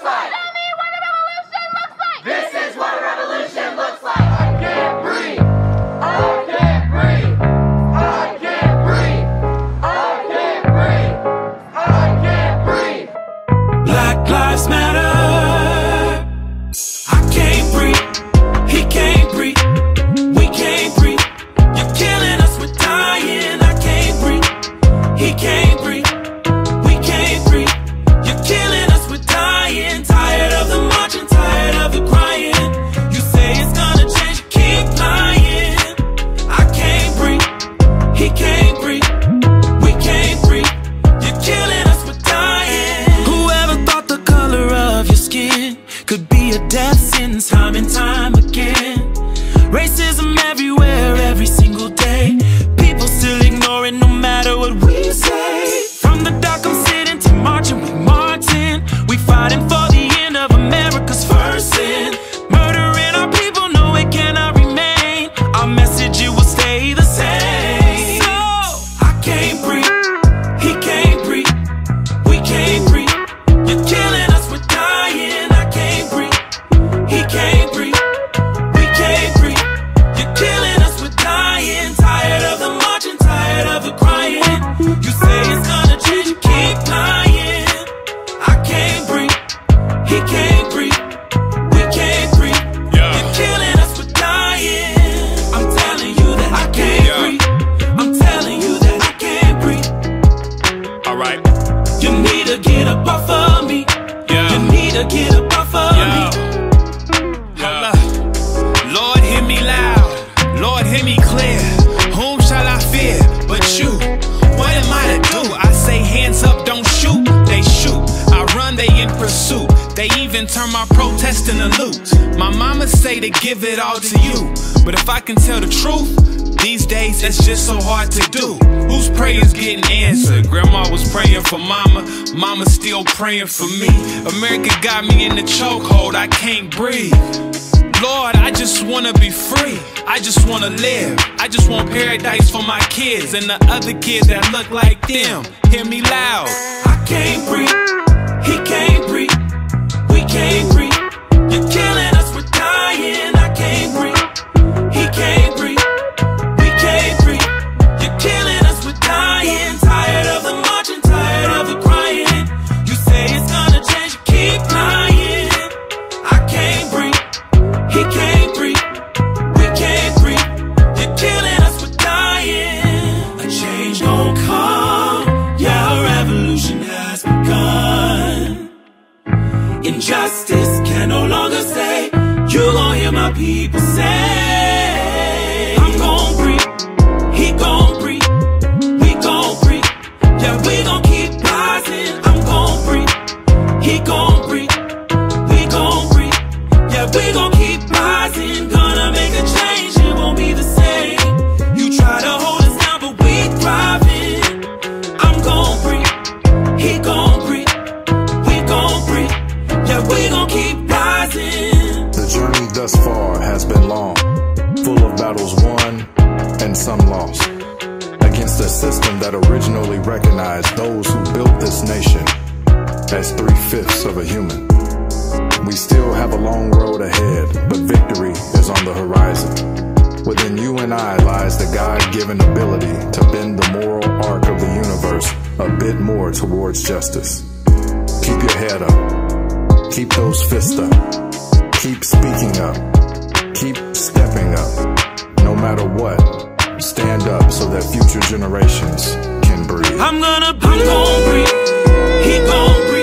looks a death sentence time and time again? Racism Alright. You need to get up off of me. Yeah. You need to get up off of Yeah. me. Yeah. Lord, hear me loud. Lord, hear me clear. Whom shall I fear but you? What am I to do? I say hands up, don't shoot. They shoot. I run, they in pursuit. They even turn my protest into loot. My mama say to give it all to you. But if I can tell the truth, these days it's just so hard to do. Getting answered? Grandma was praying for mama, mama still praying for me. America got me in the chokehold, I can't breathe. Lord, I just wanna be free. I just wanna live. I just want paradise for my kids and the other kids that look like them. Hear me loud. I can't breathe. He can't breathe. We can't breathe. You're killing us. We're dying. A change gon' come. A revolution has begun. Injustice can no longer stay. You gon' hear my people say, I'm gon' breathe. He gon' breathe. We gon' breathe. Yeah, we gon' keep rising. I'm gon' breathe. He gon' breathe. We gon' breathe. Yeah, we gon' battles won and some lost. Against a system that originally recognized those who built this nation as three fifths of a human. We still have a long road ahead, but victory is on the horizon. Within you and I lies the God given ability to bend the moral arc of the universe a bit more towards justice. Keep your head up. Keep those fists up. Keep speaking up. Keep stepping up. Matter what, stand up so that future generations can breathe. I'm gonna, I'm gon' breathe. He gon' breathe.